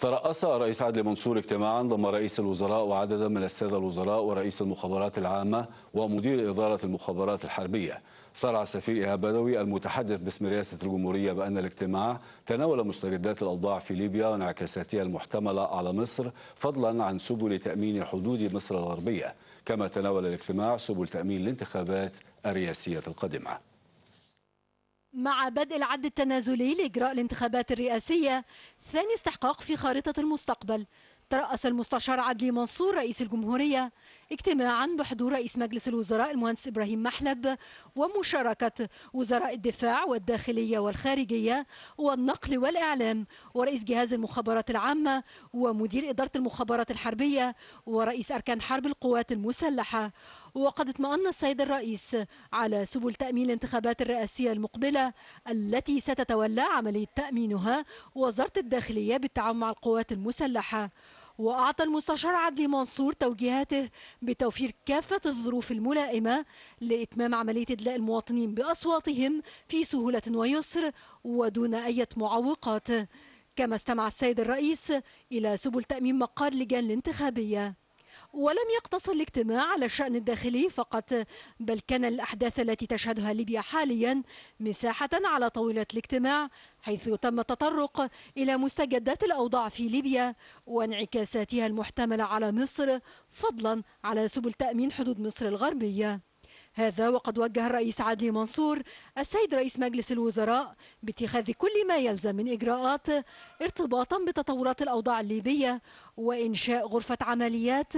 ترأس الرئيس عدلي منصور اجتماعا ضم رئيس الوزراء وعددا من السادة الوزراء ورئيس المخابرات العامة ومدير إدارة المخابرات الحربية. صرع السفير إيهاب بدوي المتحدث باسم رئاسة الجمهورية بأن الاجتماع تناول مستجدات الأوضاع في ليبيا وانعكاساتها المحتملة على مصر فضلا عن سبل تأمين حدود مصر الغربية. كما تناول الاجتماع سبل تأمين الانتخابات الرئاسية القادمة. مع بدء العد التنازلي لإجراء الانتخابات الرئاسية ثاني استحقاق في خارطة المستقبل. ترأس المستشار عدلي منصور رئيس الجمهورية اجتماعا بحضور رئيس مجلس الوزراء المهندس إبراهيم محلب ومشاركة وزراء الدفاع والداخلية والخارجية والنقل والإعلام ورئيس جهاز المخابرات العامة ومدير إدارة المخابرات الحربية ورئيس أركان حرب القوات المسلحة. وقد اطمأن السيد الرئيس على سبل تأمين الانتخابات الرئاسية المقبلة التي ستتولى عملية تأمينها وزارة الداخلية بالتعاون مع القوات المسلحة. وأعطى المستشار عدلي منصور توجيهاته بتوفير كافة الظروف الملائمة لإتمام عملية إدلاء المواطنين بأصواتهم في سهولة ويسر ودون أي معوقات. كما استمع السيد الرئيس إلى سبل تأمين مقار لجان الانتخابية. ولم يقتصر الاجتماع على الشأن الداخلي فقط بل كان الأحداث التي تشهدها ليبيا حاليا مساحة على طاولة الاجتماع حيث تم التطرق إلى مستجدات الأوضاع في ليبيا وانعكاساتها المحتملة على مصر فضلا على سبل تأمين حدود مصر الغربية. هذا وقد وجه الرئيس عدلي منصور السيد رئيس مجلس الوزراء باتخاذ كل ما يلزم من إجراءات ارتباطا بتطورات الأوضاع الليبية وإنشاء غرفة عمليات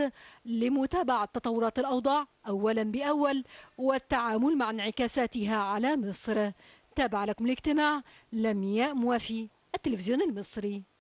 لمتابعة تطورات الأوضاع أولا بأول والتعامل مع انعكاساتها على مصر. تابع لكم الاجتماع لمياء موافي التلفزيون المصري.